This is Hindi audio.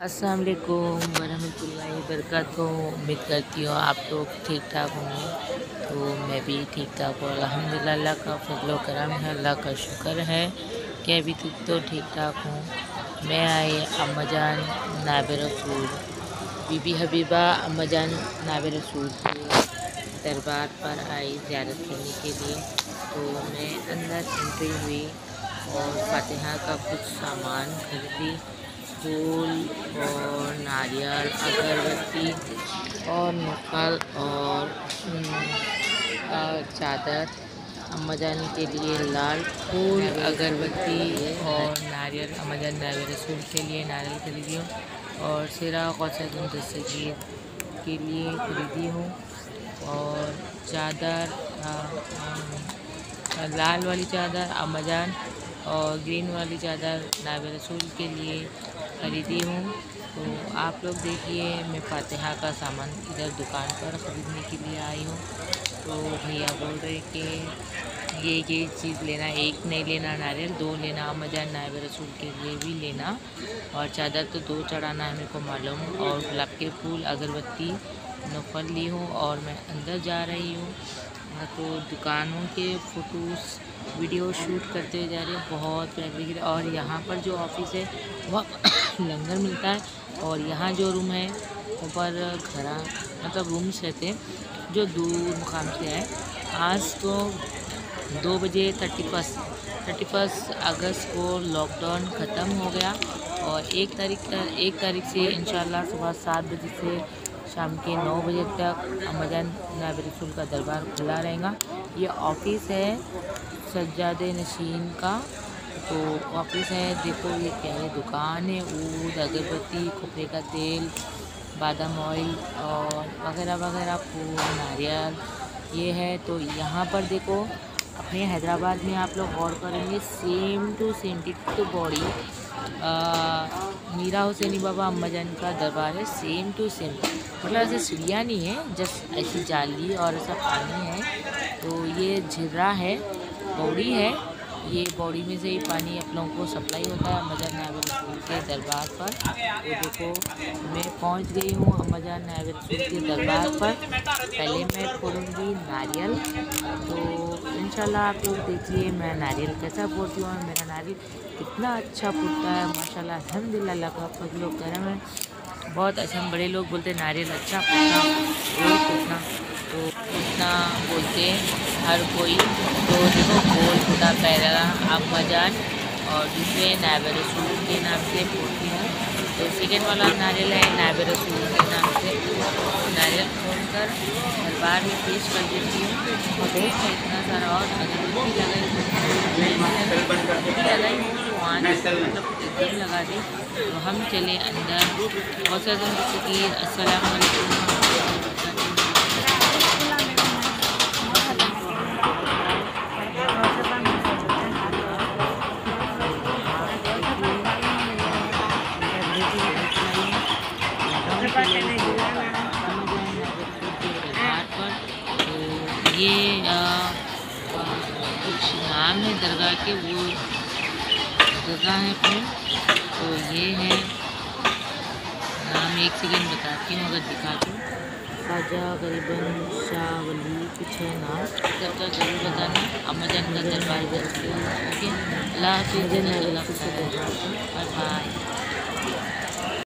अस्सलाम वालेकुम वरहमतुल्लाहि उम्मीद करती हूँ आप लोग ठीक ठाक होंगे। तो मैं भी ठीक ठाक हूँ, अल्हम्दुलिल्लाह, अल्लाह का फजल करम है, अल्लाह का शुक्र है कि अभी तक तो ठीक ठाक हूँ। मैं आई अम्माजान नाब रसूल। बीबी हबीबा अम्मा जान नाब रसूल के दरबार पर आई ज़्यारत करने के लिए। तो मैं अंदर एंट्री हुई और फातिहा का कुछ सामान खरीदी। फूल और नारियल, अगरबत्ती और नकल और चादर। अम्मा जान के लिए लाल फूल, अगरबत्ती और नारियल। अम्मा जान रसूल के लिए नारियल खरीदी हूँ और सिरा कौसद दस्तगीर के लिए खरीदी हूँ। और चादर लाल वाली चादर अम्मा जान और ग्रीन वाली चादर नाब रसूल के लिए ख़रीदी हूँ। तो आप लोग देखिए, मैं फातिहा का सामान इधर दुकान पर ख़रीदने के लिए आई हूँ। तो भैया बोल रहे कि ये ये चीज़ लेना, एक नहीं लेना नारियल, दो लेना मज़ा नायब रसूल के लिए भी लेना। और चादर तो दो चढ़ाना है, मेरे को मालूम। और गुलाब के फूल, अगरबत्ती, नफल ली हूँ और मैं अंदर जा रही हूँ। तो दुकानों के फ़ोटोज़ वीडियो शूट करते हुए जा रहे हैं, बहुत प्यारी दिख रही और यहाँ पर जो ऑफ़िस है, वह लंगर मिलता है। और यहाँ जो रूम है, ऊपर घर मतलब रूम्स रहते हैं, जो दूर मुकाम से है आज तो दो बजे थर्टी फ़र्स्ट थर्टी फ़र्स्ट अगस्त को लॉकडाउन ख़त्म हो गया। और एक तारीख एक तारीख से इन सुबह सात बजे से शाम के नौ बजे तक अमजान नाब रसूल का दरबार खुला रहेगा। ये ऑफ़िस है सज्जाद नशीन का। तो ऑफ़िस है, देखो ये क्या दुकान है, ऊद, अगरबत्ती, खोपरे का तेल, बादाम ऑयल और वगैरह वगैरह, फूल, नारियल, ये है। तो यहाँ पर देखो, अपने हैदराबाद में आप लोग गौर करेंगे, सेम टू सेम टिक टू बॉडी मीरा हुसैनी बाबा अम्मा जान का दरबार है सेम टू सेम मतलब ऐसे सीढ़ियाँ नहीं है जस्ट ऐसी जाली और ऐसा पानी है। तो ये झिर्रा है बौड़ी है। ये बॉडी में से ही पानी आप लोगों को सप्लाई होता है अम्माजान नायब रसूल के दरबार पर। तो देखो मैं पहुँच गई हूँ अम्माजान नायब रसूल के दरबार पर। पहले मैं फोड़ूँगी नारियल। तो इन आप लोग देखिए, मैं नारियल कैसा बोलती हूँ मेरा नारियल कितना अच्छा फूटता है, माशाल्लाह, अल्हम्दुलिल्लाह का फजलो करम है। बहुत अच्छा बड़े लोग बोलते हैं नारियल अच्छा फूटना तो इतना बोलते हर कोई। तो देखो गोल फूटा पैरा, आप जान और दूसरे नायब रसूल के नाम से फोड़ती हूँ। तो सेकेंड वाला नारियल है नायब रसूल के नाम से। नारियल खोल कर हर बार में पेश कर देती हूँ। और इतना सारा और अगरबत्ती लगाई लगाई हूँ। तो मतलब लगा दी तो हम चले अंदर। बहुत सारे ये कुछ नाम है दरगाह के वो दरगाह है अपने। तो ये है। नाम एक सेकेंड बताती हूँ अगर दिखा दूँ ख्वाजा गरीबन शाह वली कुछ है नाम। करके ज़रूर बताना। अमजन का दरबार। ओके। अल्लाह हाफिज़ अल्लाह